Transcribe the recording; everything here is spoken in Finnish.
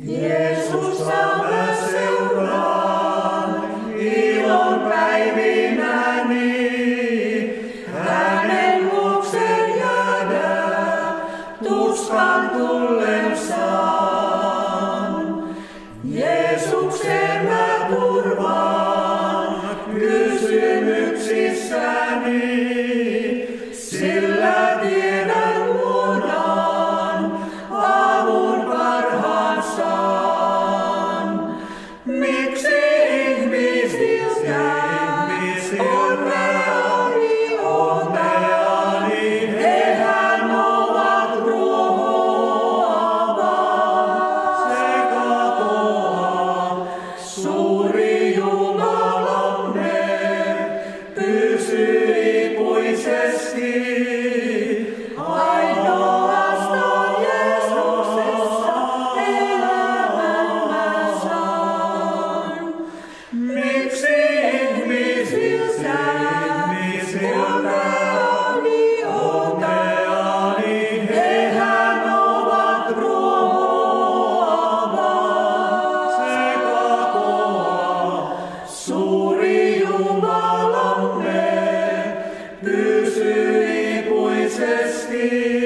Yeah. Jumalamme, pysy ikuisesti.